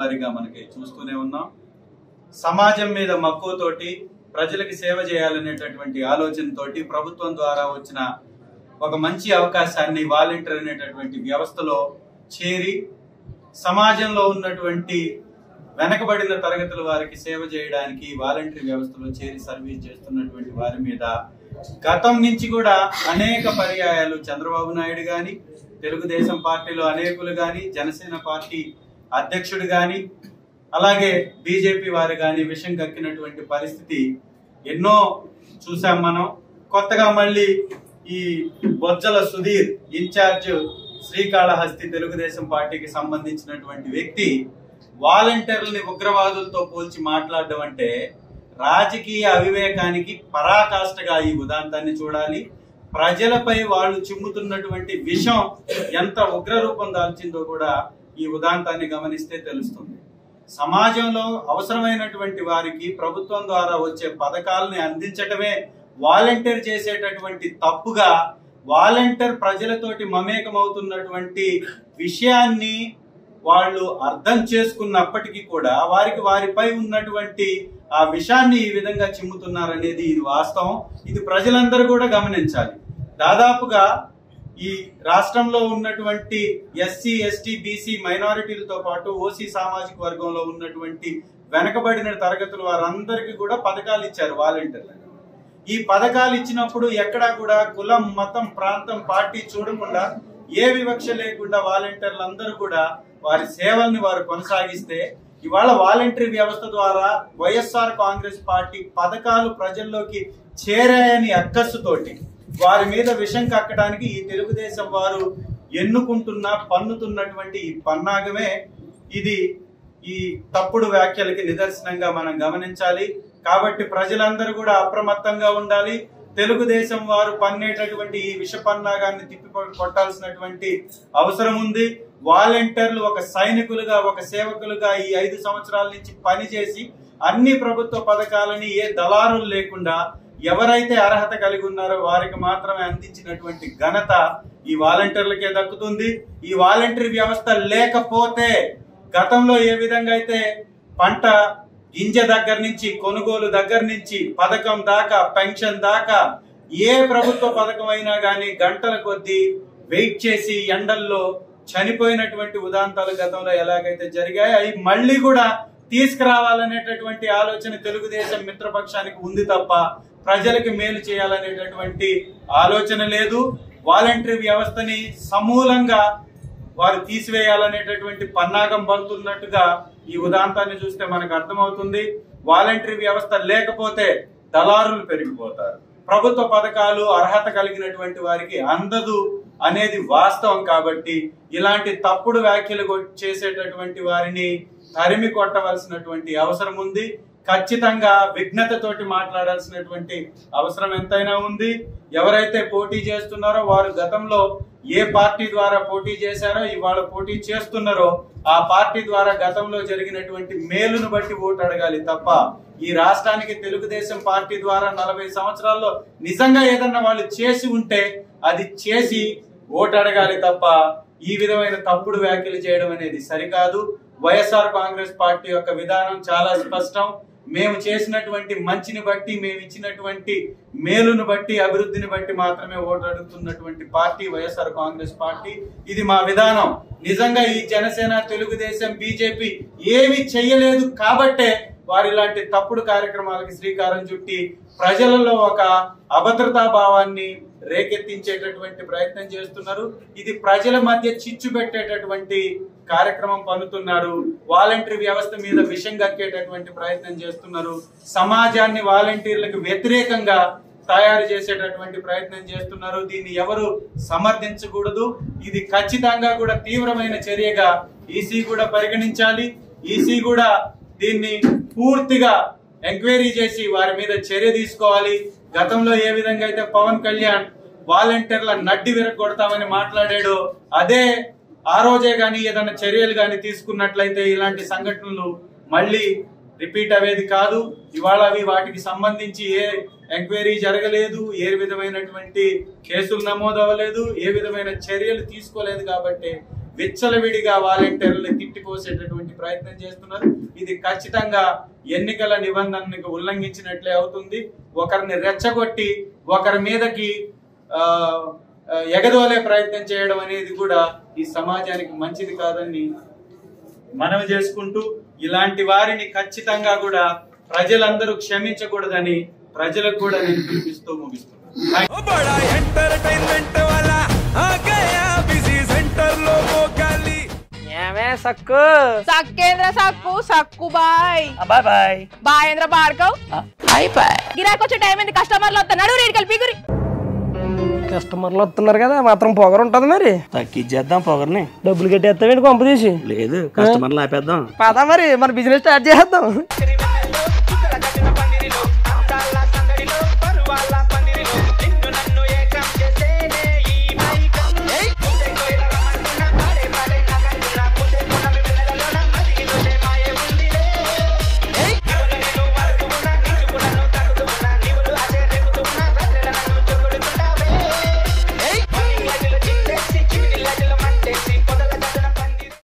వారిగా మనకి చూస్తూనే ఉన్నాం. సమాజం మీద మక్కువతోటి ప్రజలకి సేవ చేయాలనేటటువంటి ఆలోచనతోటి ప్రభుత్వం ద్వారా వచ్చిన ఒక మంచి అవకాశాన్ని వాలంటీర్ అనేటటువంటి వ్యవస్థలో చేరి సమాజంలో ఉన్నటువంటి వెనకబడిన తరగతుల వారికి సేవ చేయడానికి వాలంటీర్ వ్యవస్థలో చేరి సర్వీస్ చేస్తున్నటువంటి వారి మీద గతం నుంచి కూడా అనేక పర్యాయాలు చంద్రబాబు నాయుడు గాని తెలుగుదేశం పార్టీలో అనేకులు గాని జనసేన పార్టీ అధ్యక్షుడు గాని అలాగే బీజేపీ వారు గాని విషం కక్కినటువంటి పరిస్థితి ఎన్నో చూసాం మనం. కొత్తగా మళ్ళీ ఈ బొజ్జల సుధీర్ ఇన్ఛార్జ్ శ్రీకాళహస్తి తెలుగుదేశం పార్టీకి సంబంధించినటువంటి వ్యక్తి వాలంటీర్లని ఉగ్రవాదులతో పోల్చి మాట్లాడడం అంటే రాజకీయ అవివేకానికి పరాకాష్ఠగా ఈ ఉదాంతాన్ని చూడాలి. ప్రజలపై వాళ్ళు చిమ్ముతున్నటువంటి విషం ఎంత ఉగ్ర రూపం దాల్చిందో కూడా ఈ ఉదాంతాన్ని గమనిస్తే తెలుస్తుంది. సమాజంలో అవసరమైనటువంటి వారికి ప్రభుత్వం ద్వారా వచ్చే పథకాలని అందించటమే వాలంటీర్ చేసేటటువంటి తప్పుగా వాలంటీర్ ప్రజలతోటి మమేకమవుతున్నటువంటి విషయాన్ని వాళ్ళు అర్థం చేసుకున్నప్పటికీ కూడా వారికి వారిపై ఉన్నటువంటి ఆ విషయాన్ని ఈ విధంగా చిమ్ముతున్నారనేది ఇది వాస్తవం. ఇది ప్రజలందరూ కూడా గమనించాలి. దాదాపుగా ఈ రాష్ట్రంలో ఉన్నటువంటి ఎస్సీ ఎస్టీ బీసీ మైనారిటీలతో పాటు ఓసీ సామాజిక వర్గంలో ఉన్నటువంటి వెనకబడిన తరగతులు వారందరికీ కూడా పథకాలు ఇచ్చారు వాలంటీర్లు. ఈ పథకాలు ఇచ్చినప్పుడు ఎక్కడా కూడా కులం మతం ప్రాంతం పార్టీ చూడకుండా ఏ వివక్ష లేకుండా వాలంటీర్లు అందరూ కూడా వారి సేవల్ని వారు కొనసాగిస్తే ఇవాళ వాలంటరీ వ్యవస్థ ద్వారా వైఎస్ఆర్ కాంగ్రెస్ పార్టీ పథకాలు ప్రజల్లోకి చేరాయని అక్కస్సుతోటి వారి మీద విషం కక్కడానికి ఈ తెలుగుదేశం వారు ఎన్నుకుంటున్న పన్నుతున్నటువంటి ఈ పన్నాగమే ఇది ఈ తప్పుడు వ్యాఖ్యలకి నిదర్శనంగా మనం గమనించాలి. కాబట్టి ప్రజలందరూ కూడా అప్రమత్తంగా ఉండాలి. తెలుగుదేశం వారు పన్నేటటువంటి ఈ విష పన్నాగాన్ని తిప్పి కొట్టాల్సినటువంటి అవసరం ఉంది. వాలంటీర్లు ఒక సైనికులుగా ఒక సేవకులుగా ఈ ఐదు సంవత్సరాల నుంచి పనిచేసి అన్ని ప్రభుత్వ పథకాలని ఏ దళారులు లేకుండా ఎవరైతే అర్హత కలిగి ఉన్నారో వారికి మాత్రమే అందించినటువంటి ఘనత ఈ వాలంటీర్లకే దక్కుతుంది. ఈ వాలంటీర్ వ్యవస్థ లేకపోతే గతంలో ఏ విధంగా అయితే పంట గింజ దగ్గర నుంచి కొనుగోలు దగ్గర నుంచి పథకం దాకా పెన్షన్ దాకా ఏ ప్రభుత్వ పథకం అయినా కానీ గంటల కొద్దీ వెయిట్ చేసి ఎండల్లో చనిపోయినటువంటి ఉదాంతాలు గతంలో ఎలాగైతే జరిగాయో అవి మళ్ళీ కూడా తీసుకురావాలనేటటువంటి ఆలోచన తెలుగుదేశం మిత్రపక్షానికి ఉంది తప్ప ప్రజలకు మేలు చేయాలనేటటువంటి ఆలోచన లేదు. వాలంటరీ వ్యవస్థని సమూలంగా వారు తీసివేయాలనేటటువంటి పన్నాగం బంతున్నట్టుగా ఈ ఉదాంతాన్ని చూస్తే మనకు అర్థమవుతుంది. వాలంటరీ వ్యవస్థ లేకపోతే దళారులు పెరిగిపోతారు. ప్రభుత్వ పథకాలు అర్హత కలిగినటువంటి వారికి అందదు అనేది వాస్తవం కాబట్టి ఇలాంటి తప్పుడు వ్యాఖ్యలు చేసేటటువంటి వారిని తరిమి కొట్టవలసినటువంటి అవసరం ఉంది. ఖచ్చితంగా విఘ్నతతోటి మాట్లాడాల్సినటువంటి అవసరం ఎంతైనా ఉంది. ఎవరైతే పోటీ చేస్తున్నారో వారు గతంలో ఏ పార్టీ ద్వారా పోటీ చేశారో ఇవాళ పోటీ చేస్తున్నారో ఆ పార్టీ ద్వారా గతంలో జరిగినటువంటి మేలును బట్టి ఓటు అడగాలి తప్ప ఈ రాష్ట్రానికి తెలుగుదేశం పార్టీ ద్వారా నలభై సంవత్సరాల్లో నిజంగా ఏదన్నా వాళ్ళు చేసి ఉంటే అది చేసి ఓటు అడగాలి తప్ప ఈ విధమైన తప్పుడు వ్యాఖ్యలు చేయడం అనేది సరికాదు. వైఎస్ఆర్ కాంగ్రెస్ పార్టీ యొక్క విధానం చాలా స్పష్టం. మేము చేసినటువంటి మంచిని బట్టి మేము ఇచ్చినటువంటి మేలును బట్టి అభివృద్ధిని బట్టి మాత్రమే ఓటు అడుగుతున్నటువంటి పార్టీ వైఎస్ఆర్ కాంగ్రెస్ పార్టీ. ఇది మా విధానం. నిజంగా ఈ జనసేన తెలుగుదేశం బీజేపీ ఏమి చెయ్యలేదు కాబట్టే వారి ఇలాంటి తప్పుడు కార్యక్రమాలకి శ్రీకారం చుట్టి ప్రజలలో ఒక అభద్రతా భావాన్ని రేకెత్తించేటటువంటి ప్రయత్నం చేస్తున్నారు. ఇది ప్రజల మధ్య చిచ్చు పెట్టేటటువంటి కార్యక్రమం పన్నుతున్నారు. వాలంటీర్ వ్యవస్థ మీద విషం కక్కేటటువంటి ప్రయత్నం చేస్తున్నారు. సమాజాన్ని వాలంటీర్లకు వ్యతిరేకంగా తయారు చేసేటటువంటి ప్రయత్నం చేస్తున్నారు. దీన్ని ఎవరు సమర్థించకూడదు. ఇది ఖచ్చితంగా కూడా తీవ్రమైన చర్యగా ఈసీ కూడా పరిగణించాలి. ఈసీ కూడా దీన్ని పూర్తిగా ఎంక్వైరీ చేసి వారి మీద చర్య తీసుకోవాలి. గతంలో ఏ విధంగా అయితే పవన్ కళ్యాణ్ వాలంటీర్ల నడ్డి విరగొడతామని మాట్లాడాడో అదే ఆ రోజే కానీ ఏదైనా చర్యలు గాని తీసుకున్నట్లయితే ఇలాంటి సంఘటనలు మళ్ళీ రిపీట్ అవేది కాదు. ఇవాళ అవి వాటికి సంబంధించి ఏ ఎంక్వైరీ జరగలేదు ఏ విధమైనటువంటి కేసులు నమోదు అవ్వలేదు ఏ విధమైన చర్యలు తీసుకోలేదు కాబట్టి విచ్చలవిడిగా వాలంటీర్లను తిట్టిపోసేటటువంటి ప్రయత్నం చేస్తున్నారు. ఇది ఖచ్చితంగా ఎన్నికల నిబంధనకు ఉల్లంఘించినట్లే అవుతుంది. ఒకరిని రెచ్చగొట్టి ఒకరి మీదకి ఎగదోలే ప్రయత్నం చేయడం అనేది కూడా ఈ సమాజానికి మంచిది కాదని మనవి చేసుకుంటూ ఇలాంటి వారిని ఖచ్చితంగా కూడా ప్రజలందరూ క్షమించకూడదని ప్రజలకు కూడా నేను పిలిపిస్తూ ముగిస్తున్నాను. సక్కు సక్కేంద్ర సక్కు సక్కు బాయ్ బాయ్ బాయ్ బాయేంద్ర భార్గవ్ బాయ్ బాయ్ గిరాకి వచ్చే టైం ఏంది? కస్టమర్లు వస్తున్నాడు రేడు కలిపి గురి కస్టమర్లు వస్తున్నారు కదా మాత్రం పొగరు ఉంటది మరి. తగ్గించేద్దాం పొగర్ని. డబ్బులు కట్టేస్తావేంటి కొంప తీసి? లేదు కస్టమర్లు ఆపేద్దాం పదా మరి మన బిజినెస్ స్టార్ట్ చేద్దాం.